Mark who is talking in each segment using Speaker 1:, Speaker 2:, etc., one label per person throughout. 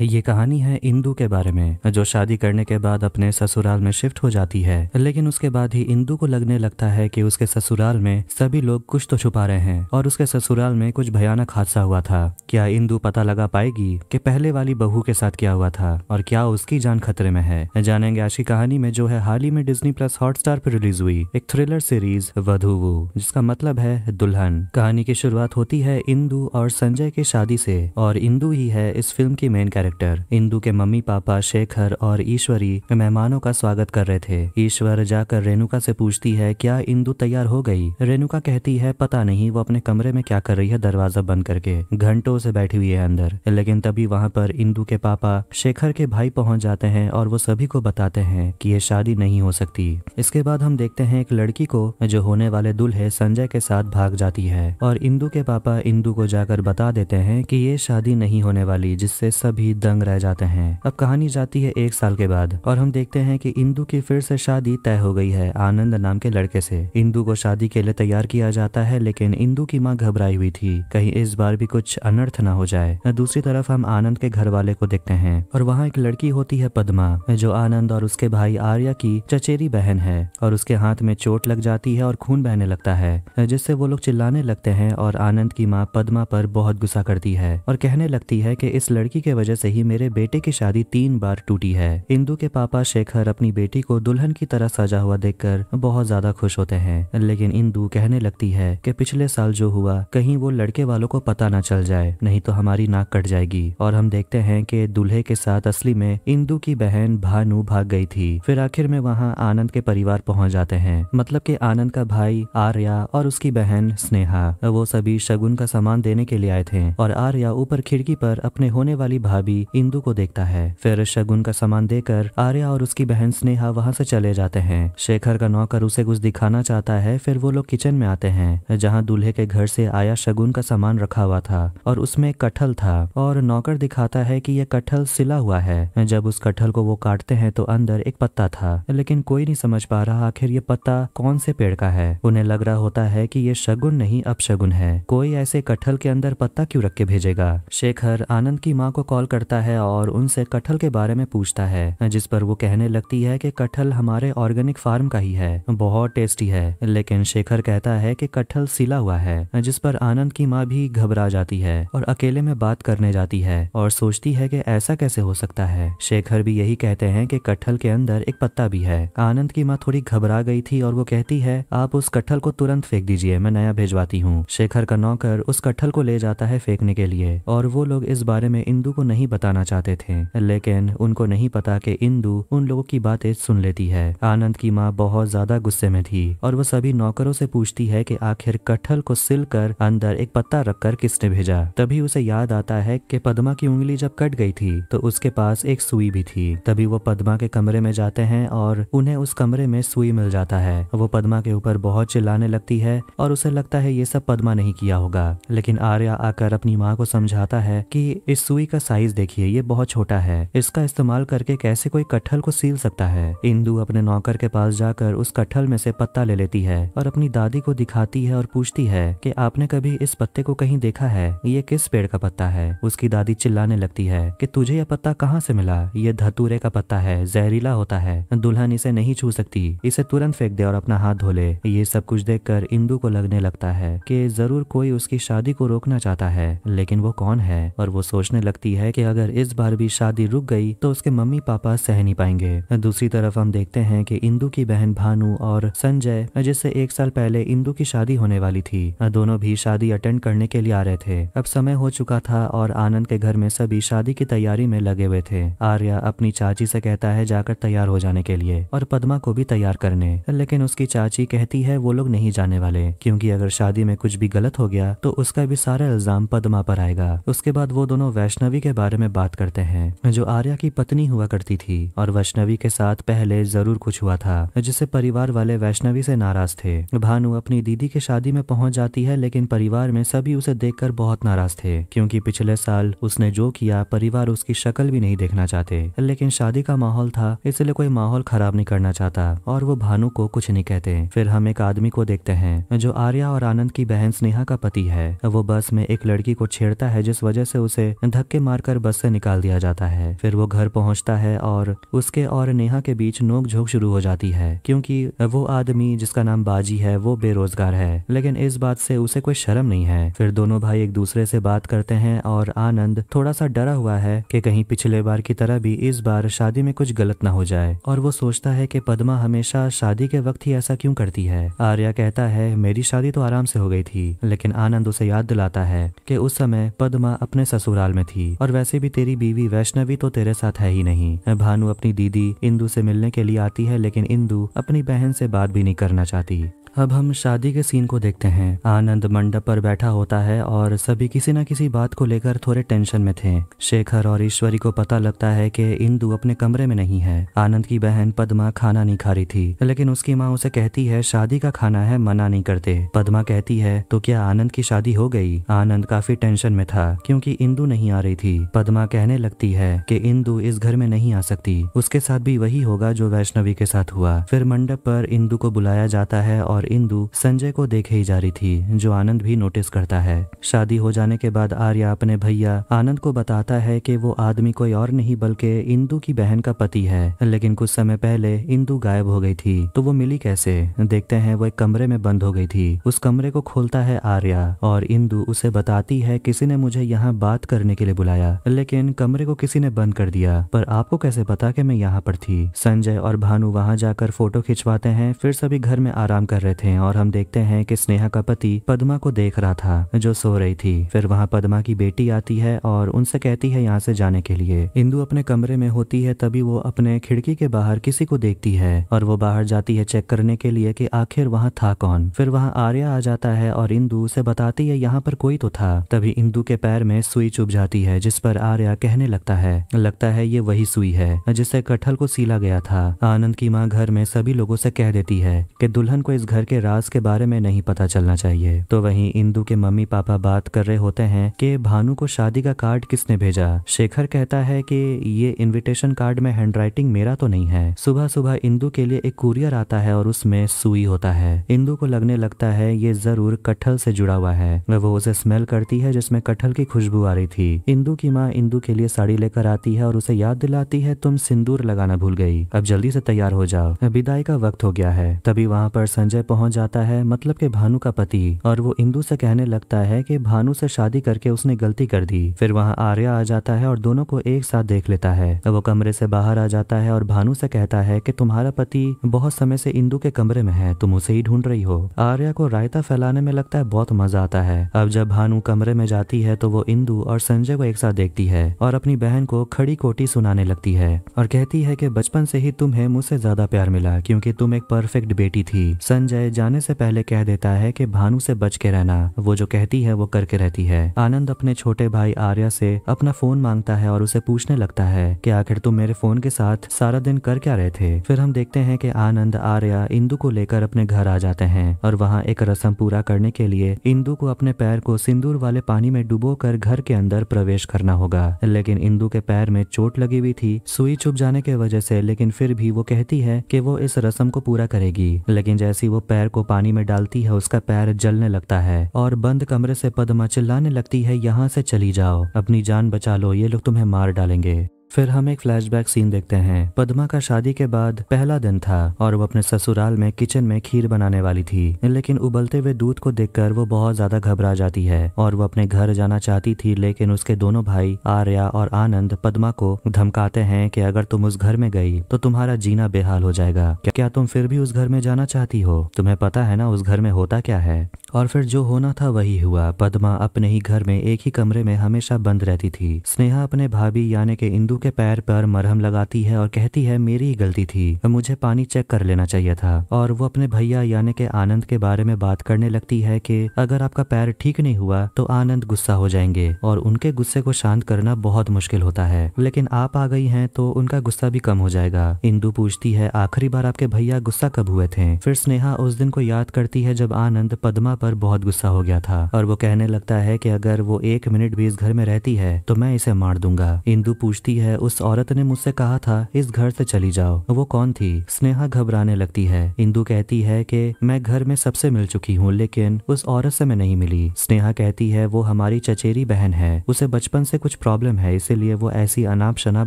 Speaker 1: ये कहानी है इंदू के बारे में, जो शादी करने के बाद अपने ससुराल में शिफ्ट हो जाती है। लेकिन उसके बाद ही इंदू को लगने लगता है कि उसके ससुराल में सभी लोग कुछ तो छुपा रहे हैं, और उसके ससुराल में कुछ भयानक हादसा हुआ था। क्या इंदू पता लगा पाएगी कि पहले वाली बहू के साथ क्या हुआ था, और क्या उसकी जान खतरे में है? जानेंगे आज की कहानी में, जो है हाल ही में डिज्नी प्लस हॉटस्टार पर रिलीज़ हुई, एक थ्रिलर सीरीज़ वधुवु जिसका मतलब है दुल्हन। कहानी की शुरुआत होती है इंदू और संजय की शादी से, और इंदू ही है इस फ़िल्म की मेन कैरेक्टर कैरेक्टर इंदू के मम्मी, पापा, शेखर और ईश्वरी मेहमानों का स्वागत कर रहे थे। ईश्वर जाकर रेणुका से पूछती है, क्या इंदू तैयार हो गई? रेणुका कहती है, पता नहीं, वो अपने कमरे में क्या कर रही है दरवाज़ा बंद करके। घंटों से बैठी हुई है अंदर। लेकिन तभी वहाँ पर इंदू के पापा, शेखर के भाई पहुँच जाते हैं और वो सभी को बताते हैं कि ये शादी नहीं हो सकती। इसके बाद हम देखते हैं एक लड़की को, जो होने वाले दुल्हे संजय के साथ भाग जाती है। और इंदू के पापा इंदू को जाकर बता देते हैं कि ये शादी नहीं होने वाली, जिससे सभी दंग रह जाते हैं। अब कहानी जाती है एक साल के बाद और हम देखते हैं कि इंदू की फिर से शादी तय हो गई है आनंद नाम के लड़के से। इंदू को शादी के लिए तैयार किया जाता है, लेकिन इंदू की माँ घबराई हुई थी। कहीं इस बार भी कुछ अनर्थ न हो जाए। दूसरी तरफ़ हम आनंद के घर वाले को देखते हैं और वहाँ एक लड़की होती है पदमा, जो आनंद और उसके भाई आर्या की चचेरी बहन है और उसके हाथ में चोट लग जाती है और खून बहने लगता है, जिससे वो लोग चिल्लाने लगते हैं और आनंद की माँ पदमा पर बहुत गुस्सा करती है और कहने लगती है कि इस लड़की के वजह से ही मेरे बेटे की शादी तीन बार टूटी है। इंदू के पापा शेखर अपनी बेटी को दुल्हन की तरह सजा हुआ देखकर बहुत ज़्यादा खुश होते हैं। लेकिन इंदू कहने लगती है कि पिछले साल जो हुआ, कहीं वो लड़के वालों को पता न चल जाए, नहीं तो हमारी नाक कट जाएगी। और हम देखते हैं कि दूल्हे के साथ असली में इंदू की बहन भानु भाग गई थी। फिर आखिर में वहाँ आनंद के परिवार पहुँच जाते हैं। मतलब कि आनंद का भाई, आर्या और उसकी बहन स्नेहा, वो सभी शगुन का सामान देने के लिए आए थे। और आर्या ऊपर खिड़की पर अपने होने वाली भाभी इंदू को देखता है। फिर शगुन का सामान देकर आर्या और उसकी बहन स्नेहा वहाँ से चले जाते हैं। शेखर का नौकर उसे कुछ दिखाना चाहता है, फिर वो लोग किचन में आते हैं, जहाँ दूल्हे के घर से आया शगुन का सामान रखा हुआ था और उसमें कटहल था और नौकर दिखाता है कि यह कटहल सिला हुआ है। जब उस कटहल को वो काटते हैं तो अंदर एक पत्ता था, लेकिन कोई नहीं समझ पा रहा आखिर ये पत्ता कौन से पेड़ का है। उन्हें लग रहा होता है कि ये शगुन नहीं अब शगुन है। कोई ऐसे कटहल के अंदर पत्ता क्यों रख के भेजेगा? शेखर आनंद की माँ को कॉल करता है और उनसे कटहल के बारे में पूछता है, जिस पर वो कहने लगती है कि कटहल हमारे ऑर्गेनिक फार्म का ही है, बहुत टेस्टी है, लेकिन शेखर कहता है कि कटहल सिला हुआ है, जिस पर आनंद की माँ भी घबरा जाती है और अकेले में बात करने जाती है और सोचती है कि ऐसा कैसे हो सकता है। शेखर भी यही कहते हैं कि कटहल के अंदर एक पत्ता भी है। आनंद की माँ थोड़ी घबरा गई थी और वो कहती है, आप उस कटहल को तुरंत फेंक दीजिए, मैं नया भेजवाती हूँ। शेखर का नौकर उस कटहल को ले जाता है फेंकने के लिए और वो लोग इस बारे में इंदू को नहीं बताना चाहते थे, लेकिन उनको नहीं पता कि इंदु उन लोगों की बातें सुन लेती है। आनंद की माँ बहुत ज़्यादा गुस्से में थी, और वो सभी नौकरों से पूछती है कि आखिर कटहल को सिल कर अंदर एक पत्ता रखकर किसने भेजा। तभी उसे याद आता है कि पद्मा की उंगली जब कट गई थी तो उसके पास एक सुई भी थी। तभी वो पद्मा के कमरे में जाते हैं और उन्हें उस कमरे में सुई मिल जाता है। वो पद्मा के ऊपर बहुत चिल्लाने लगती है, और उसे लगता है ये सब पद्मा नहीं किया होगा। लेकिन आर्या आकर अपनी माँ को समझाता है कि इस सुई का साइज़ देखिए, ये बहुत छोटा है। इसका इस्तेमाल करके कैसे कोई कटहल को सील सकता है? इंदू अपने नौकर के पास जाकर उस कटहल में से पत्ता ले लेती है और अपनी दादी को दिखाती है और पूछती है कि आपने कभी इस पत्ते को कहीं देखा है? ये किस पेड़ का पत्ता है? उसकी दादी चिल्लाने लगती है कि तुझे यह पत्ता कहाँ से मिला? ये धतूरे का पत्ता है, जहरीला होता है। दुल्हन इसे नहीं छू सकती। इसे तुरंत फेंक दे और अपना हाथ धो ले। ये सब कुछ देखकर इंदू को लगने लगता है कि ज़रूर कोई उसकी शादी को रोकना चाहता है, लेकिन वो कौन है? और वो सोचने लगती है कि अगर इस बार भी शादी रुक गई तो उसके मम्मी पापा सह नहीं पाएँगे। दूसरी तरफ़ हम देखते हैं कि इंदू की बहन भानु और संजय, जिससे एक साल पहले इंदू की शादी होने वाली थी, दोनों भी शादी अटेंड करने के लिए आ रहे थे। अब समय हो चुका था और आनंद के घर में सभी शादी की तैयारी में लगे हुए थे। आर्या अपनी चाची से कहता है जाकर तैयार हो जाने के लिए, और पदमा को भी तैयार करने। लेकिन उसकी चाची कहती है, वो लोग नहीं जाने वाले, क्योंकि अगर शादी में कुछ भी गलत हो गया तो उसका भी सारा इल्ज़ाम पदमा पर आएगा। उसके बाद वो दोनों वैष्णवी के बारे में बात करते हैं। जो आर्या की पत्नी हुआ करती थी और वैष्णवी के साथ पहले ज़रूर कुछ हुआ था, जिससे परिवार वाले वैष्णवी से नाराज़ थे। भानु अपनी दीदी की शादी में पहुँच जाती है, लेकिन परिवार में सभी उसे देखकर बहुत नाराज़ थे, क्योंकि पिछले साल उसने जो किया, परिवार उसकी शक्ल भी नहीं देखना चाहते। लेकिन शादी का माहौल था, इसलिए कोई माहौल खराब नहीं करना चाहता, और वो भानु को कुछ नहीं कहते। फिर हम एक आदमी को देखते हैं, जो आर्या और आनंद की बहन स्नेहा का पति है। वो बस में एक लड़की को छेड़ता है, जिस वजह से उसे धक्के मारकर बस से निकाल दिया जाता है। फिर वो घर पहुँचता है और उसके और नेहा के बीच नोक झोंक शुरू हो जाती है, क्योंकि वो आदमी जिसका नाम बाजी है, वो बेरोजगार है। लेकिन इस बात से उसे कोई शर्म नहीं है। फिर दोनों भाई एक दूसरे से बात करते हैं और आनंद थोड़ा सा डरा हुआ है कि कहीं पिछले बार की तरह भी इस बार शादी में कुछ गलत ना हो जाए। और वो सोचता है कि पद्मा हमेशा शादी के वक्त ही ऐसा क्यों करती है। आर्या कहता है, मेरी शादी तो आराम से हो गई थी, लेकिन आनंद उसे याद दिलाता है कि उस समय पद्मा अपने ससुराल में थी और वैसे भी तेरी बीवी वैष्णवी तो तेरे साथ है ही नहीं। भानु अपनी दीदी इंदू से मिलने के लिए आती है, लेकिन इंदू अपनी बहन से बात भी नहीं करना चाहती। अब हम शादी के सीन को देखते हैं। आनंद मंडप पर बैठा होता है और सभी किसी न किसी बात को लेकर थोड़े टेंशन में थे। शेखर और ईश्वरी को पता लगता है कि इंदु अपने कमरे में नहीं है। आनंद की बहन पद्मा खाना नहीं खा रही थी, लेकिन उसकी माँ उसे कहती है, शादी का खाना है, मना नहीं करते। पद्मा कहती है तो क्या आनंद की शादी हो गई? आनंद काफ़ी टेंशन में था, क्योंकि इंदु नहीं आ रही थी। पद्मा कहने लगती है कि इंदु इस घर में नहीं आ सकती। उसके साथ भी वही होगा जो वैष्णवी के साथ हुआ। फिर मंडप पर इंदु को बुलाया जाता है और इंदु संजय को देखे ही जा रही थी, जो आनंद भी नोटिस करता है। शादी हो जाने के बाद आर्या अपने भैया आनंद को बताता है कि वो आदमी कोई और नहीं, बल्कि इंदु की बहन का पति है। लेकिन कुछ समय पहले इंदु गायब हो गई थी तो वो मिली कैसे? देखते हैं, वो एक कमरे में बंद हो गई थी। उस कमरे को खोलता है आर्या, और इंदु उसे बताती है, किसी ने मुझे यहाँ बात करने के लिए बुलाया, लेकिन कमरे को किसी ने बंद कर दिया। पर आपको कैसे पता कि मैं यहाँ पर थी? संजय और भानु वहाँ जाकर फ़ोटो खिंचवाते हैं, फिर सभी घर में आराम कर रहे थे और हम देखते हैं कि स्नेहा का पति पद्मा को देख रहा था, जो सो रही थी। फिर वहाँ पद्मा की बेटी आती है और उनसे कहती है यहाँ से जाने के लिए। इंदु अपने कमरे में होती है तभी वो अपने खिड़की के बाहर किसी को देखती है और वो बाहर जाती है चेक करने के लिए कि आखिर वहाँ था कौन। फिर वहाँ आर्या आ जाता है और इंदु उसे बताती है यहाँ पर कोई तो था। तभी इंदु के पैर में सुई चुभ जाती है, जिस पर आर्या कहने लगता है। लगता है ये वही सुई है, जिससे कटहल को सीला गया था। आनंद की माँ घर में सभी लोगों से कह देती है कि दुल्हन को इस घर के राज के बारे में नहीं पता चलना चाहिए। तो वहीं इंदु के मम्मी पापा बात कर रहे होते हैं कि भानु को शादी का कार्ड किसने भेजा? शेखर कहता है कि ये इनविटेशन कार्ड में हैंडराइटिंग मेरा तो नहीं है। सुबह सुबह इंदु के लिए एक कुरियर आता है और उसमें सुई होता है। इंदु को लगने लगता है ये ज़रूर कटहल से जुड़ा हुआ है। वो उसे स्मेल करती है जिसमें कटहल की खुशबू आ रही थी। इंदु की माँ इंदु के लिए साड़ी लेकर आती है और उसे याद दिलाती है, तुम सिंदूर लगाना भूल गई। अब जल्दी से तैयार हो जाओ। विदाई का वक्त हो गया है। तभी वहाँ पर संजय पहुँच जाता है मतलब के भानु का पति। और वो इंदु से कहने लगता है कि भानु से शादी करके उसने गलती कर दी। फिर वहाँ आर्या आ जाता है और दोनों को एक साथ देख लेता है। वो कमरे से बाहर आ जाता है और भानु से कहता है कि तुम्हारा पति बहुत समय से इंदु के कमरे में है, तुम उसे ही ढूंढ रही हो। आर्या को रायता फैलाने में लगता है बहुत मज़ा आता है। अब जब भानु कमरे में जाती है तो वो इंदु और संजय को एक साथ देखती है और अपनी बहन को खड़ी कोटी सुनाने लगती है और कहती है कि बचपन से ही तुम्हें मुझसे ज़्यादा प्यार मिला, क्योंकि तुम एक परफेक्ट बेटी थी। संजय जाने से पहले कह देता है कि भानु से बच के रहना। वो जो कहती है, वो करके रहती है। आनंद अपने छोटे भाई आर्या से अपना फ़ोन माँगता है और उसे पूछने लगता है कि आखिर तुम मेरे फ़ोन के साथ सारा दिन कर क्या रहे थे? फिर हम देखते हैं कि आनंद, आर्या, इंदु को लेकर अपने घर आ जाते हैं और वहाँ एक रस्म पूरा करने के लिए इंदु को अपने पैर को सिंदूर वाले पानी में डुबो कर घर के अंदर प्रवेश करना होगा। लेकिन इंदु के पैर में चोट लगी हुई थी, सुई चुप जाने के वजह से, लेकिन फिर भी वो कहती है कि वो इस रस्म को पूरा करेगी। लेकिन जैसी वो पैर को पानी में डालती है, उसका पैर जलने लगता है और बंद कमरे से पदमा चिल्लाने लगती है, यहाँ से चली जाओ। अपनी जान बचा लो, ये लोग तुम्हें मार डालेंगे। फिर हम एक फ्लैशबैक सीन देखते हैं। पद्मा का शादी के बाद पहला दिन था और वो अपने ससुराल में किचन में खीर बनाने वाली थी। लेकिन उबलते हुए दूध को देखकर वो बहुत ज़्यादा घबरा जाती है और वो अपने घर जाना चाहती थी, लेकिन उसके दोनों भाई आर्या और आनंद पद्मा को धमकाते हैं कि अगर तुम उस घर में गई तो तुम्हारा जीना बेहाल हो जाएगा। क्या तुम फिर भी उस घर में जाना चाहती हो? तुम्हें पता है ना उस घर में होता क्या है? और फिर जो होना था वही हुआ। पद्मा अपने ही घर में एक ही कमरे में हमेशा बंद रहती थी। स्नेहा अपने भाभी यानी कि इंदू के पैर पर मरहम लगाती है और कहती है, मेरी ही गलती थी। मुझे पानी चेक कर लेना चाहिए था। और वो अपने भैया यानी के आनंद के बारे में बात करने लगती है कि अगर आपका पैर ठीक नहीं हुआ तो आनंद गुस्सा हो जाएँगे और उनके गुस्से को शांत करना बहुत मुश्किल होता है। लेकिन आप आ गई हैं तो उनका गुस्सा भी कम हो जाएगा। इंदु पूछती है, आखिरी बार आपके भैया गुस्सा कब हुए थे? फिर स्नेहा उस दिन को याद करती है जब आनंद पदमा पर बहुत गुस्सा हो गया था और वो कहने लगता है कि अगर वो एक मिनट भी इस घर में रहती है तो मैं इसे मार दूँगा। इंदु पूछती है है, उस औरत ने मुझसे कहा था, इस घर से चली जाओ। वो कौन थी? स्नेहा घबराने लगती है। इंदू कहती है कि, मैं घर में सबसे मिल चुकी हूँ, लेकिन उस औरत से मैं नहीं मिली। स्नेहा कहती है, वो हमारी चचेरी बहन है। उसे बचपन से कुछ प्रॉब्लम है, इसीलिए वो ऐसी अनाप शनाप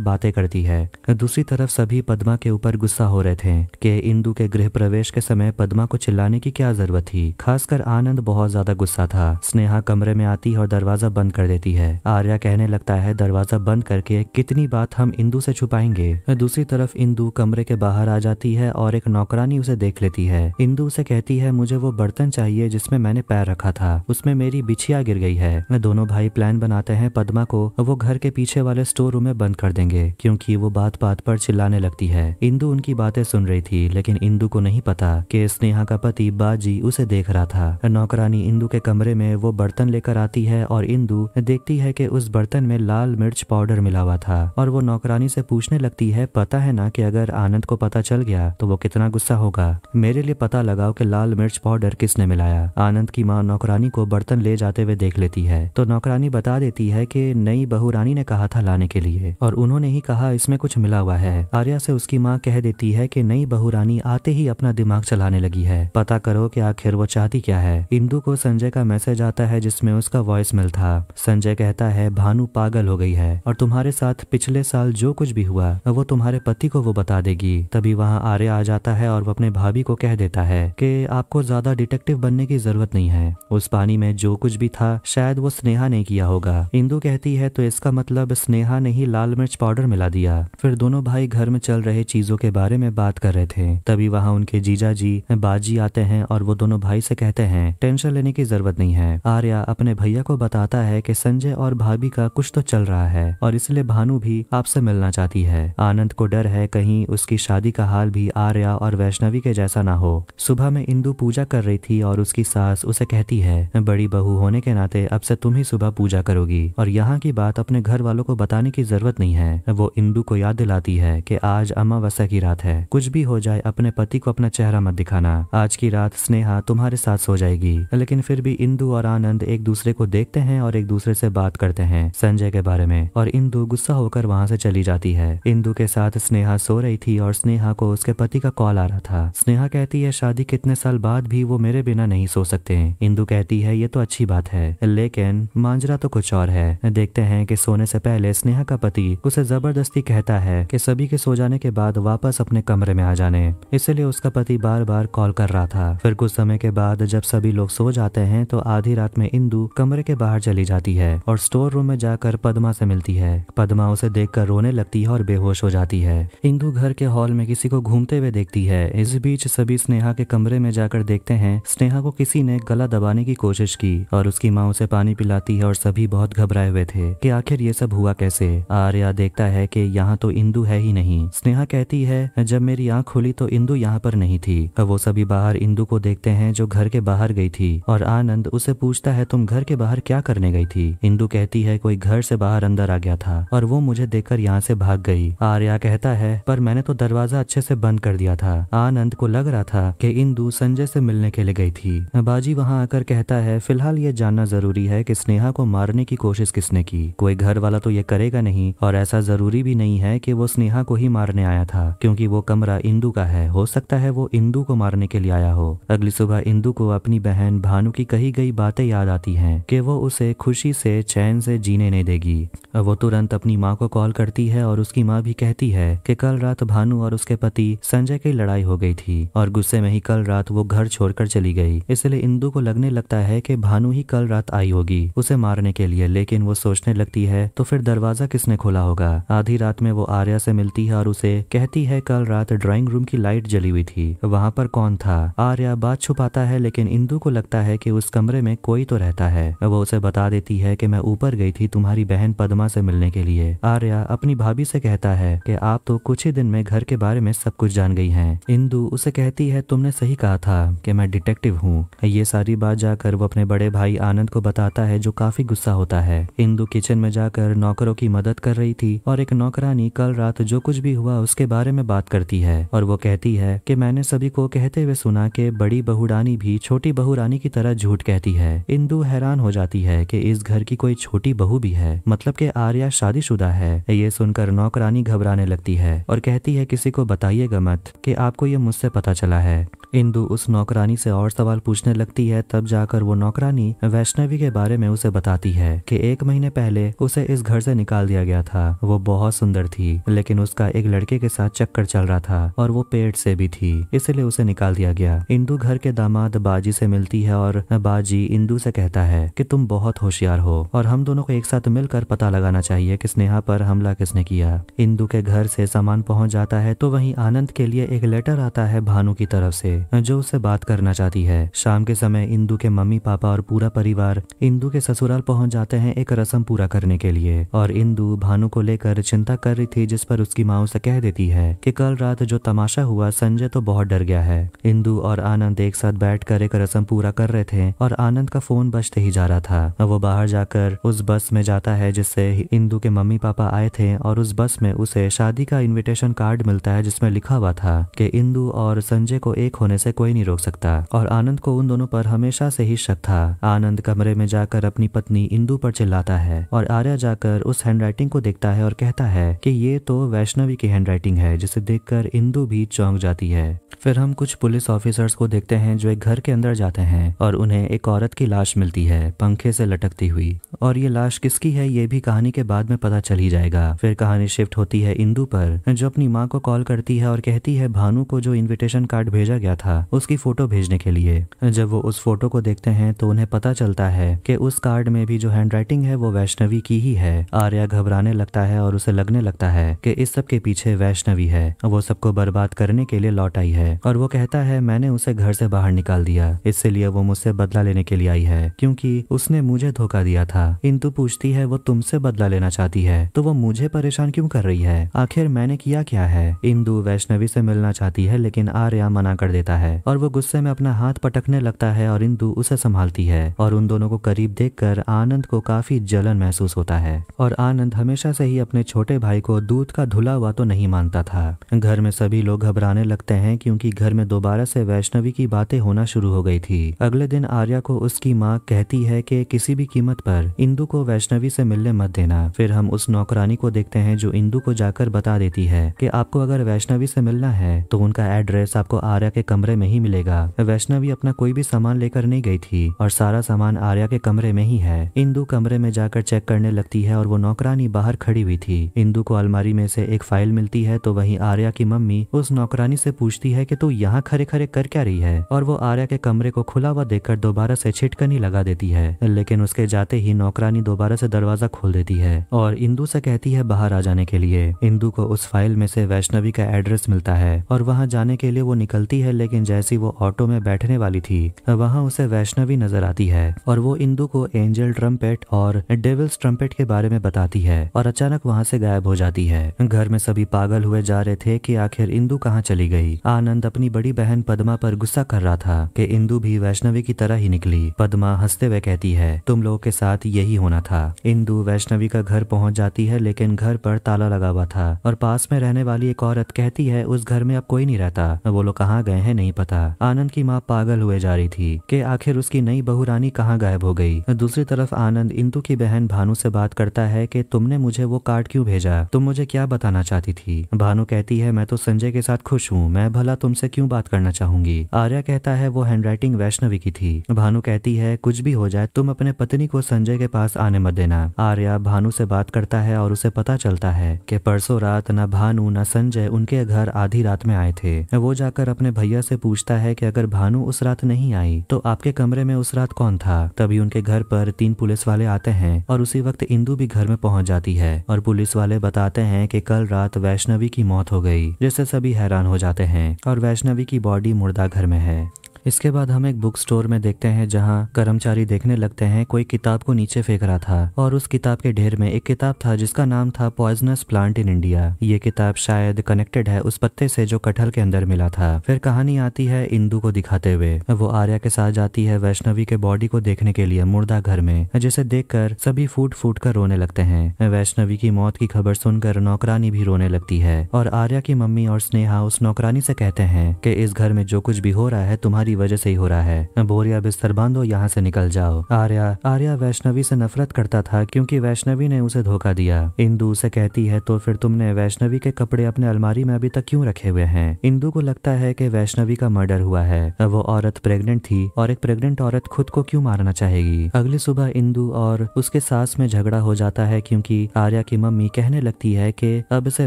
Speaker 1: बातें करती है। दूसरी तरफ़ सभी पद्मा के ऊपर गुस्सा हो रहे थे कि इंदू के गृह प्रवेश के समय पद्मा को चिल्लाने की क्या ज़रूरत थी। खासकर आनंद बहुत ज़्यादा गुस्सा था। स्नेहा कमरे में आती है और दरवाज़ा बंद कर देती है। आर्या कहने लगता है, दरवाज़ा बंद करके कितनी बात हम इंदू से छुपाएँगे। दूसरी तरफ़ इंदू कमरे के बाहर आ जाती है और एक नौकरानी उसे देख लेती है। इंदू उसे कहती है, मुझे वो बर्तन चाहिए जिसमें मैंने पैर रखा था। उसमें मेरी बिछिया गिर गई है। दोनों भाई प्लान बनाते हैं पद्मा को वो घर के पीछे वाले स्टोर रूम में बंद कर देंगे, क्योंकि वो बात बात पर चिल्लाने लगती है। इंदू उनकी बातें सुन रही थी, लेकिन इंदू को नहीं पता कि स्नेहा का पति बाजी उसे देख रहा था। नौकरानी इंदू के कमरे में वो बर्तन लेकर आती है और इंदू देखती है कि उस बर्तन में लाल मिर्च पाउडर मिला हुआ था। और वो नौकरानी से पूछने लगती है, पता है ना कि अगर आनंद को पता चल गया तो वो कितना गुस्सा होगा? मेरे लिए पता लगाओ कि लाल मिर्च पाउडर किसने मिलाया? आनंद की माँ नौकरानी को बर्तन ले जाते हुए देख लेती है। तो नौकरानी बता देती है कि नई बहू रानी ने कहा था लाने के लिए, और उन्होंने ही कहा, इसमें कुछ मिला हुआ है। आर्या से उसकी माँ कह देती है कि नई बहू रानी आते ही अपना दिमाग चलाने लगी है। पता करो कि आखिर वो चाहती क्या है। इंदू को संजय का मैसेज आता है जिसमें उसका वॉइस मिल था। संजय कहता है, भानु पागल हो गई है, और तुम्हारे साथ पिछले साल जो कुछ भी हुआ, वो तुम्हारे पति को वो बता देगी। तभी वहाँ आर्या आ जाता है और वो अपने भाभी को कह देता है कि आपको ज़्यादा डिटेक्टिव बनने की ज़रूरत नहीं है। उस पानी में जो कुछ भी था, शायद वो स्नेहा ने किया होगा। इंदू कहती है तो इसका मतलब स्नेहा ने ही लाल मिर्च पाउडर मिला दिया। फिर दोनों भाई घर में चल रहे चीज़ों के बारे में बात कर रहे थे। तभी वहाँ उनके जीजा जी बाजी आते हैं और वो दोनों भाई से कहते हैं, टेंशन लेने की ज़रूरत नहीं है। आर्या अपने भैया को बताता है कि संजय और भाभी का कुछ तो चल रहा है और इसलिए भानु आपसे मिलना चाहती है। आनंद को डर है कहीं उसकी शादी का हाल भी आर्या और वैष्णवी के जैसा ना हो। सुबह में इंदू पूजा कर रही थी और उसकी सास उसे कहती है, बड़ी बहू होने के नाते अब से तुम ही सुबह पूजा करोगी। और यहाँ की बात अपने घर वालों को बताने की ज़रूरत नहीं है। वो इंदू को याद दिलाती है कि आज अमावस्या की रात है। कुछ भी हो जाए, अपने पति को अपना चेहरा मत दिखाना। आज की रात स्नेहा तुम्हारे साथ सो जाएगी। लेकिन फिर भी इंदू और आनंद एक दूसरे को देखते हैं और एक दूसरे से बात करते हैं संजय के बारे में। और इंदू गुस्सा होकर वहाँ से चली जाती है। इंदू के साथ स्नेहा सो रही थी और स्नेहा को उसके पति का कॉल आ रहा था। स्नेहा कहती है शादी कितने साल बाद भी वो मेरे बिना नहीं सो सकते इंदू कहती, है, ये तो अच्छी बात है। लेकिन मांजरा तो कुछ और है। देखते हैं कि सोने से पहले स्नेहा का पति उसे ज़बरदस्ती कहता है कि सभी के सो जाने के बाद वापस अपने कमरे में आ जाने। इसलिए उसका पति बार बार कॉल कर रहा था। फिर कुछ समय के बाद जब सभी लोग सो जाते हैं तो आधी रात में इंदू कमरे के बाहर चली जाती है और स्टोर रूम में जाकर पदमा से मिलती है। पदमा उसे देखकर रोने लगती है और बेहोश हो जाती है। इंदू घर के हॉल में किसी को घूमते हुए देखती है। इस बीच सभी स्नेहा के कमरे में जाकर देखते हैं, स्नेहा को किसी ने गला दबाने की कोशिश की और उसकी माँ उसे पानी पिलाती है और सभी बहुत घबराए हुए थे कि आखिर ये सब हुआ कैसे? आर्या देखता है कि यहाँ तो इंदू है ही नहीं। स्नेहा कहती है, जब मेरी आँख खुली तो इंदू यहाँ पर नहीं थी। वो सभी बाहर इंदू को देखते हैं जो घर के बाहर गई थी और आनंद उसे पूछता है, तुम घर के बाहर क्या करने गई थी? इंदू कहती है, कोई घर से बाहर अंदर आ गया था और वो मुझे देखकर यहाँ से भाग गई। आर्या कहता है, पर मैंने तो दरवाज़ा अच्छे से बंद कर दिया था। आनंद को लग रहा था कि इंदू संजय से मिलने के लिए गई थी। बाजी वहाँ आकर कहता है, फ़िलहाल ये जानना ज़रूरी है कि स्नेहा को मारने की कोशिश किसने की? कोई घर वाला तो ये करेगा नहीं, और ऐसा ज़रूरी भी नहीं है कि वो स्नेहा को ही मारने आया था, क्योंकि वो कमरा इंदू का है। हो सकता है वो इंदू को मारने के लिए आया हो। अगली सुबह इंदू को अपनी बहन भानु की कही गई बातें याद आती हैं कि वो उसे खुशी से, चैन से जीने नहीं देगी। वो तुरंत अपनी माँ को कॉल करती है और उसकी माँ भी कहती है कि कल रात भानु और उसके पति संजय की लड़ाई हो गई थी और गुस्से में ही कल रात वो घर छोड़कर चली गई। इसलिए इंदू को लगने लगता है कि भानु ही कल रात आई होगी उसे मारने के लिए, लेकिन वो सोचने लगती है तो फिर दरवाज़ा किसने खोला होगा? आधी रात में वो आर्या से मिलती है और उसे कहती है, कल रात ड्राइंग रूम की लाइट जली हुई थी, वहाँ पर कौन था? आर्या बात छुपाता है, लेकिन इंदू को लगता है कि उस कमरे में कोई तो रहता है। वो उसे बता देती है कि मैं ऊपर गई थी तुम्हारी बहन पदमा से मिलने के लिए। अपनी भाभी से कहता है कि आप तो कुछ ही दिन में घर के बारे में सब कुछ जान गई हैं। इंदू उसे कहती है, तुमने सही कहा था कि मैं डिटेक्टिव हूँ। ये सारी बात जाकर वो अपने बड़े भाई आनंद को बताता है, जो काफ़ी गुस्सा होता है। इंदू किचन में जाकर नौकरों की मदद कर रही थी और एक नौकरानी कल रात जो कुछ भी हुआ उसके बारे में बात करती है और वो कहती है कि मैंने सभी को कहते हुए सुना कि बड़ी बहुरानी भी छोटी बहुरानी की तरह झूठ कहती है। इंदू हैरान हो जाती है कि इस घर की कोई छोटी बहू भी है। मतलब कि आर्या शादीशुदा है। है। ये सुनकर नौकरानी घबराने लगती है और कहती है, किसी को बताइएगा मत कि आपको ये मुझसे पता चला है। इंदु उस नौकरानी से और सवाल पूछने लगती है, तब जाकर वो नौकरानी वैष्णवी के बारे में उसे बताती है कि एक महीने पहले उसे इस घर से निकाल दिया गया था। वो बहुत सुंदर थी, लेकिन उसका एक लड़के के साथ चक्कर चल रहा था और वो पेट से भी थी, इसलिए उसे निकाल दिया गया। इंदु घर के दामाद बाजी से मिलती है और बाजी इंदु से कहता है कि तुम बहुत होशियार हो और हम दोनों को एक साथ मिलकर पता लगाना चाहिए कि स्नेहा पर हमला किसने किया? इंदु के घर से सामान पहुँच जाता है तो वहीं आनंद के लिए एक लेटर आता है भानु की तरफ़ से, जो उससे बात करना चाहती है। शाम के समय इंदु के मम्मी, पापा और पूरा परिवार इंदु के ससुराल पहुँच जाते हैं एक रस्म पूरा करने के लिए। और इंदु भानु को लेकर चिंता कर रही थी, जिस पर उसकी माँ उसे कह देती है कि कल रात जो तमाशा हुआ, संजय तो बहुत डर गया है। इंदु और आनंद एक साथ बैठ एक रस्म पूरा कर रहे थे और आनंद का फ़ोन बजते ही जा रहा था। वो बाहर जाकर उस बस में जाता है, जिससे इंदु के मम्मी, पापा आए थे और उस बस में उसे शादी का इन्विटेशन कार्ड मिलता है जिसमें लिखा हुआ था कि इंदु और संजय को एक होने से कोई नहीं रोक सकता और आनंद को उन दोनों पर हमेशा से ही शक था। आनंद कमरे में जाकर अपनी पत्नी इंदु पर चिल्लाता है और आर्या जाकर उस हैंडराइटिंग को देखता है और कहता है कि ये तो वैष्णवी की हैंडराइटिंग है, जिसे देखकर इंदु भी चौंक जाती है। फिर हम कुछ पुलिस ऑफिसर्स को देखते हैं जो एक घर के अंदर जाते हैं और उन्हें एक औरत की लाश मिलती है, पंखे से लटकती हुई। और ये लाश किसकी है, ये भी कहानी के बाद में पता चल ही जाएगा। फिर कहानी शिफ्ट होती है इंदु पर, जो अपनी माँ को कॉल करती है और कहती है, भानु को जो इन्विटेशन कार्ड भेजा गया था, उसकी फ़ोटो भेजने के लिए। जब वो उस फ़ोटो को देखते हैं तो उन्हें पता चलता है कि उस कार्ड में भी जो हैंडराइटिंग है, वो वैष्णवी की ही है। आर्या घबराने लगता है और उसे लगने लगता है कि इस सब के पीछे वैष्णवी है। वो सबको बर्बाद करने के लिए लौट आई है और वो कहता है, मैंने उसे घर से बाहर निकाल दिया। इसलिए वो मुझसे बदला लेने के लिए आई है, क्योंकि उसने मुझे धोखा दिया था। इंतु पूछती है, वो तुमसे बदला लेना चाहती है? तो वो मुझे परेशान क्यों कर रही है? आखिर मैंने किया क्या है? इंदु वैष्णवी से मिलना चाहती है, लेकिन आर्या मना कर देता है, और वो गुस्से में अपना हाथ पटकने लगता है और इंदु उसे संभालती है, और उन दोनों को करीब देखकर आनंद को काफ़ी जलन महसूस होता है, और आनंद हमेशा से ही अपने छोटे भाई को दूध का धुला हुआ तो नहीं मानता था। घर में सभी लोग घबराने लगते हैं क्योंकि घर में दोबारा से वैष्णवी की बातें होना शुरू हो गई थी। अगले दिन आर्या को उसकी माँ कहती है कि किसी भी कीमत पर इंदु को वैष्णवी से मिलने मत देना, फिर हम उस नौकरानी को देखते हैं जो इंदु को जाकर बता देती है कि आपको अगर वैष्णवी से मिलना है तो उनका एड्रेस आपको आर्या के कमरे में ही मिलेगा। वैष्णवी अपना कोई भी सामान लेकर नहीं गई थी, और सारा सामान आर्या के कमरे में ही है। इंदु कमरे में जाकर चेक करने लगती है और वो नौकरानी बाहर खड़ी हुई थी। इंदु को अलमारी में से एक फ़ाइल मिलती है तो वहीं आर्या की मम्मी उस नौकरानी से पूछती है कि तू यहाँ खड़े खड़े कर क्या रही है? और वो आर्या के कमरे को खुला हुआ देखकर दोबारा से छिटकनी लगा देती है, लेकिन उसके जाते ही नौकरानी दोबारा से दरवाज़ा खोल देती है, और इंदु से कहती है बाहर आ जाने के लिए। इंदु को उस फ़ाइल में से वैष्णवी का एड्रेस मिलता है और वहाँ जाने के लिए वो निकलती है, लेकिन जैसी वो ऑटो में बैठने वाली थी, वहाँ उसे वैष्णवी नज़र आती है और वो इंदु को एंजल ट्रम्पेट और डेविल्स ट्रम्पेट के बारे में बताती है और अचानक वहाँ से गायब हो जाती है। घर में सभी पागल हुए जा रहे थे कि आखिर इंदु कहाँ चली गई। आनंद अपनी बड़ी बहन पद्मा पर गुस्सा कर रहा था कि इंदु भी वैष्णवी की तरह ही निकली। पद्मा हँसते हुए कहती है, तुम लोगों के साथ यही होना था। इंदु वैष्णवी का घर पहुँच जाती है लेकिन घर पर ताला लगा हुआ था और पास में रहने वाली एक औरत कहती है, उस घर में अब कोई नहीं रहता। वो लोग कहाँ गए हैं, नहीं पता। आनंद की माँ पागल हुए जा रही थी कि आखिर उसकी नई बहू रानी कहाँ गायब हो गई। दूसरी तरफ़ आनंद इंदु की बहन भानु से बात करता है कि, तुमने मुझे वो कार्ड क्यों भेजा? तुम मुझे क्या बताना चाहती थी? भानु कहती है, मैं तो संजय के साथ खुश हूँ। मैं भला तुमसे क्यों बात करना चाहूँगी? आर्या कहता है, वो हैंडराइटिंग वैष्णवी की थी। भानु कहती है, कुछ भी हो जाए, तुम अपने पत्नी को संजय के पास आने मत देना। आर्या भानु से बात करता है और उसे पता चलता है कि परसों रात न भानु न संजय उनके घर आधी रात में आए थे। वो जाकर अपने भैया से पूछता है कि अगर भानु उस रात नहीं आई तो आपके कमरे में उस रात कौन था? तभी उनके घर पर तीन पुलिस वाले आते हैं और उसी वक्त इंदु भी घर में पहुँच जाती है और पुलिस वाले बताते हैं कि कल रात वैष्णवी की मौत हो गई, जिससे सभी हैरान हो जाते हैं और वैष्णवी की बॉडी मुर्दा घर में है। इसके बाद हम एक बुक स्टोर में देखते हैं जहाँ कर्मचारी देखने लगते हैं कोई किताब को नीचे फेंक रहा था और उस किताब के ढेर में एक किताब था जिसका नाम था पॉइजनस प्लांट इन इंडिया ये किताब शायद कनेक्टेड है उस पत्ते से जो कटहल के अंदर मिला था। फिर कहानी आती है इंदु को दिखाते हुए। वो आर्या के साथ जाती है वैष्णवी के बॉडी को देखने के लिए मुर्दा घर में, जिसे देखकर सभी फूट फूट कर रोने लगते हैं। वैष्णवी की मौत की खबर सुनकर नौकरानी भी रोने लगती है और आर्या की मम्मी और स्नेहा उस नौकरानी से कहते हैं कि इस घर में जो कुछ भी हो रहा है तुम्हारी तुम्हारी वजह से ही हो रहा है। बोरिया बिस्तर बांधो यहाँ से निकल जाओ। आर्या आर्या वैष्णवी से नफरत करता था क्योंकि वैष्णवी ने उसे धोखा दिया। इंदू उसे कहती है तो फिर तुमने वैष्णवी के कपड़े अपने अलमारी में अभी तक क्यों रखे हुए हैं? इंदू को लगता है कि वैष्णवी का मर्डर हुआ है। वो औरत प्रेग्नेंट थी और एक प्रेग्नेंट औरत खुद को क्यों मारना चाहेगी? अगली सुबह इंदू और उसके सास में झगड़ा हो जाता है क्योंकि आर्या की मम्मी कहने लगती है कि अब से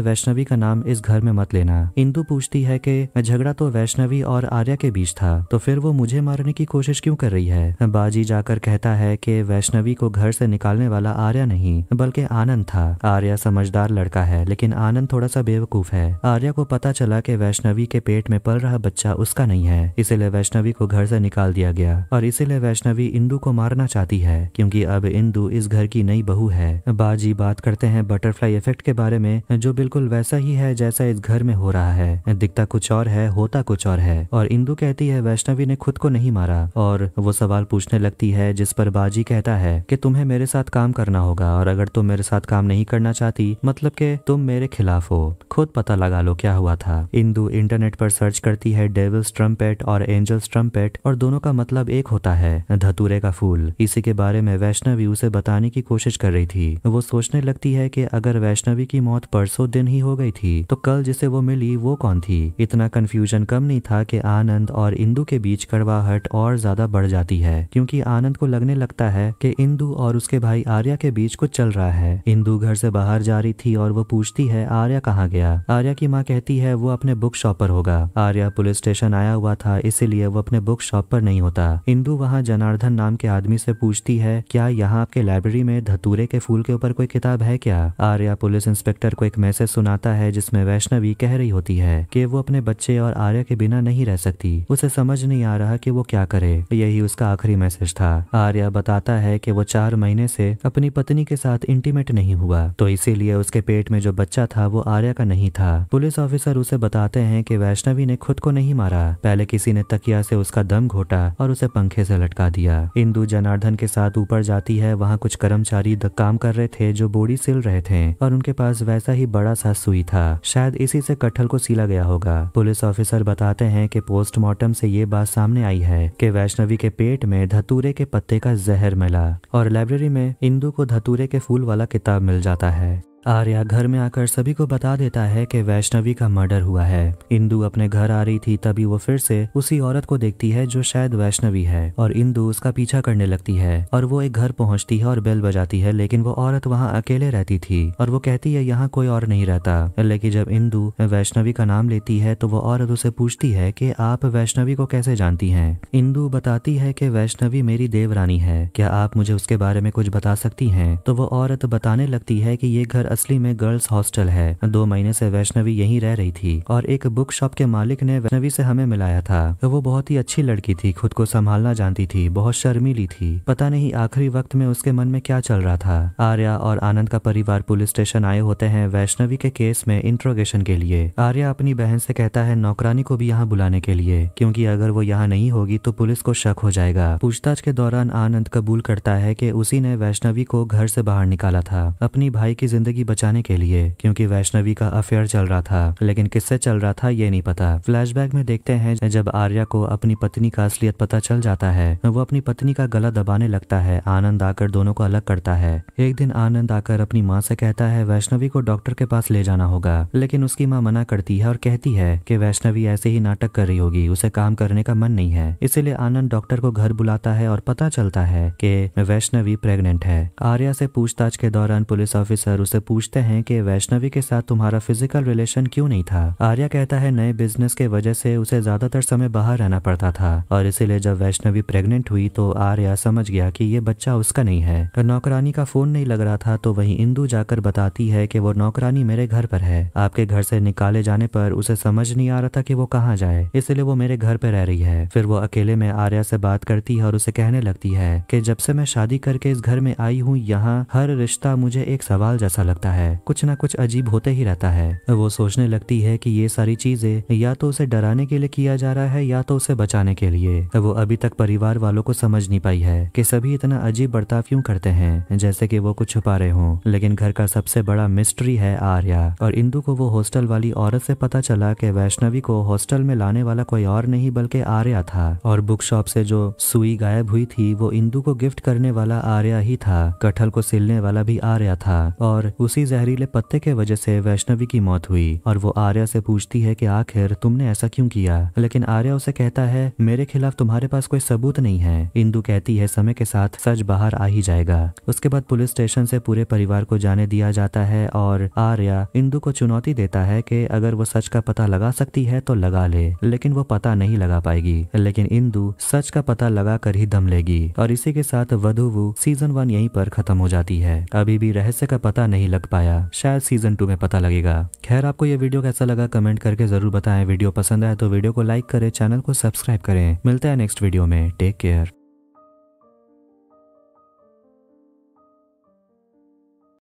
Speaker 1: वैष्णवी का नाम इस घर में मत लेना। इंदू पूछती है कि झगड़ा तो वैष्णवी और आर्या के बीच था तो फिर वो मुझे मारने की कोशिश क्यों कर रही है? बाजी जाकर कहता है कि वैष्णवी को घर से निकालने वाला आर्या नहीं, बल्कि आनंद था। आर्या समझदार लड़का है, लेकिन आनंद थोड़ा सा बेवकूफ़ है। आर्या को पता चला कि वैष्णवी के पेट में पल रहा बच्चा उसका नहीं है, इसीलिए वैष्णवी को घर से निकाल दिया गया। और इसीलिए वैष्णवी इंदू को मारना चाहती है, क्योंकि अब इंदू इस घर की नई बहू है। बाजी बात करते हैं बटरफ्लाई इफ़ेक्ट के बारे में, जो बिल्कुल वैसा ही है जैसा इस घर में हो रहा है। दिखता कुछ और है, होता कुछ और है। और इंदू कहती है, वैष्णवी ने खुद को नहीं मारा और वो सवाल पूछने लगती है, जिस पर बाजी कहता है कि तुम्हें मेरे साथ काम करना होगा और अगर तुम मेरे साथ काम नहीं करना चाहती मतलब कि तुम मेरे खिलाफ हो। खुद पता लगा लो क्या हुआ था। इंदू इंटरनेट पर सर्च करती है डेविल्स ट्रम्पेट और एंजल्स ट्रम्पेट और दोनों का मतलब एक होता है, धतूरे का फूल। इसी के बारे में वैष्णवी उसे बताने की कोशिश कर रही थी। वो सोचने लगती है कि अगर वैष्णवी की मौत परसों दिन ही हो गई थी तो कल जिसे वो मिली वो कौन थी? इतना कंफ्यूजन कम नहीं था कि आनंद और इंदू के बीच कड़वाहट और ज़्यादा बढ़ जाती है, क्योंकि आनंद को लगने लगता है कि इंदू और उसके भाई आर्या के बीच कुछ चल रहा है। इंदू घर से बाहर जा रही थी और वो पूछती है, आर्या कहाँ गया? आर्या की माँ कहती है, वो अपने बुक शॉप पर होगा। आर्या पुलिस स्टेशन आया हुआ था, इसीलिए वो अपने बुक शॉप पर नहीं होता। इंदू वहाँ जनार्दन नाम के आदमी से पूछती है, क्या यहाँ आपके लाइब्रेरी में धतूरे के फूल के ऊपर कोई किताब है क्या? आर्या पुलिस इंस्पेक्टर को एक मैसेज सुनाता है, जिसमें वैष्णवी कह रही होती है कि वो अपने बच्चे और आर्या के बिना नहीं रह सकती। उसे समझ नहीं आ रहा कि वो क्या करे। यही उसका आखिरी मैसेज था। आर्या बताता है कि वो चार महीने से अपनी पत्नी के साथ इंटीमेट नहीं हुआ। तो इसीलिए उसके पेट में जो बच्चा था, वो आर्या का नहीं था। पुलिस ऑफिसर उसे बताते हैं कि वैष्णवी ने खुद को नहीं मारा। पहले किसी ने तकिया से उसका दम घोटा और उसे पंखे से लटका दिया। इंदू जनार्दन के साथ ऊपर जाती है, वहाँ कुछ कर्मचारी काम कर रहे थे जो बोड़ी सिल रहे थे और उनके पास वैसा ही बड़ा सा सुई था। शायद इसी से कटहल को सीला गया होगा। पुलिस ऑफिसर बताते हैं कि पोस्टमार्टम से ये बात सामने आई है कि वैष्णवी के पेट में धतूरे के पत्ते का जहर मिला और लाइब्रेरी में इंदु को धतूरे के फूल वाला किताब मिल जाता है। आर्या घर में आकर सभी को बता देता है कि वैष्णवी का मर्डर हुआ है। इंदू अपने घर आ रही थी तभी वो फिर से उसी औरत को देखती है जो शायद वैष्णवी है और इंदू उसका पीछा करने लगती है और वो एक घर पहुँचती है और बेल बजाती है, लेकिन वो औरत वहाँ अकेले रहती थी और वो कहती है, यहाँ कोई और नहीं रहता। लेकिन जब इंदू वैष्णवी का नाम लेती है तो वो औरत उसे पूछती है की, आप वैष्णवी को कैसे जानती है? इंदू बताती है की, वैष्णवी मेरी देवरानी है। क्या आप मुझे उसके बारे में कुछ बता सकती है? तो वो औरत बताने लगती है की ये घर असली में गर्ल्स हॉस्टल है। दो महीने से वैष्णवी यहीं रह रही थी और एक बुक शॉप के मालिक ने वैष्णवी से हमें मिलाया था। तो वो बहुत ही अच्छी लड़की थी, खुद को संभालना जानती थी, बहुत शर्मीली थी। पता नहीं आखिरी वक्त में उसके मन में क्या चल रहा था। आर्या और आनंद का परिवार पुलिस स्टेशन आए होते हैं वैष्णवी के केस में इंट्रोगेशन के लिए। आर्या अपनी बहन से कहता है, नौकरानी को भी यहाँ बुलाने के लिए। क्योंकि अगर वो यहाँ नहीं होगी तो पुलिस को शक हो जाएगा। पूछताछ के दौरान आनंद कबूल करता है कि उसी ने वैष्णवी को घर से बाहर निकाला था। अपनी भाई की ज़िंदगी बचाने के लिए, क्योंकि वैष्णवी का अफेयर चल रहा था, लेकिन किससे चल रहा था ये नहीं पता। फ्लैशबैक में देखते हैं, जब आर्या को अपनी पत्नी का असलियत पता चल जाता है, वो अपनी पत्नी का गला दबाने लगता है, आनंद आकर दोनों को अलग करता है। एक दिन आनंद आकर अपनी माँ से कहता है, वैष्णवी को डॉक्टर के पास ले जाना होगा। लेकिन उसकी माँ मना करती है और कहती है कि वैष्णवी ऐसे ही नाटक कर रही होगी, उसे काम करने का मन नहीं है। इसीलिए आनंद डॉक्टर को घर बुलाता है और पता चलता है कि वैष्णवी प्रेग्नेंट है। आर्या से पूछताछ के दौरान पुलिस ऑफिसर उसे पूछते हैं कि वैष्णवी के साथ तुम्हारा फ़िज़िकल रिलेशन क्यों नहीं था? आर्या कहता है, नए बिज़नेस के वजह से उसे ज़्यादातर समय बाहर रहना पड़ता था। और इसीलिए जब वैष्णवी प्रेग्नेंट हुई तो आर्या समझ गया कि ये बच्चा उसका नहीं है। नौकरानी का फ़ोन नहीं लग रहा था तो वही इंदू जाकर बताती है कि वो नौकरानी मेरे घर पर है। आपके घर से निकाले जाने पर उसे समझ नहीं आ रहा था कि वो कहाँ जाए। इसलिए वो मेरे घर पे रह रही है। फिर वो अकेले में आर्या से बात करती है और उसे कहने लगती है कि जब से मैं शादी करके इस घर में आई हूँ, यहाँ हर रिश्ता मुझे एक सवाल जैसा लगता रहता है। कुछ ना कुछ अजीब होते ही रहता है। वो सोचने लगती है कि ये सारी चीज़ें या तो उसे डराने के लिए किया जा रहा है या तो उसे बचाने के लिए। वो अभी तक परिवार वालों को समझ नहीं पाई है कि सभी इतना अजीब बर्ताव क्यों करते हैं, जैसे कि वो कुछ छुपा रहे हो। लेकिन घर का सबसे बड़ा मिस्ट्री है आर्या। और इंदु को वो हॉस्टल वाली औरत से पता चला कि वैष्णवी को हॉस्टल में लाने वाला कोई और नहीं, बल्कि आर्या था। और बुक शॉप से जो सुई गायब हुई थी, वो इंदु को गिफ्ट करने वाला आर्या ही था। कटहल को सिलने वाला भी आर्या था। और उसी जहरीले पत्ते के वजह से वैष्णवी की मौत हुई और वो आर्या से पूछती है कि आखिर तुमने ऐसा क्यों किया? लेकिन आर्या उसे कहता है, मेरे खिलाफ तुम्हारे पास कोई सबूत नहीं है। इंदु कहती है, समय के साथ सच बाहर आ ही जाएगा। उसके बाद पुलिस स्टेशन से पूरे परिवार को जाने दिया जाता है और आर्या इंदु को चुनौती देता है कि अगर वो सच का पता लगा सकती है तो लगा ले, लेकिन वो पता नहीं लगा पाएगी। लेकिन इंदु सच का पता लगा कर ही दम लेगी और इसी के साथ वधुवु सीज़न वन यहीं पर खत्म हो जाती है। अभी भी रहस्य का पता नहीं लग पाया। शायद सीज़न टू में पता लगेगा। खैर, आपको ये वीडियो कैसा लगा कमेंट करके ज़रूर बताएँ। वीडियो पसंद आए तो वीडियो को लाइक करें चैनल को सब्सक्राइब करें। मिलते हैं नेक्स्ट वीडियो में। Take care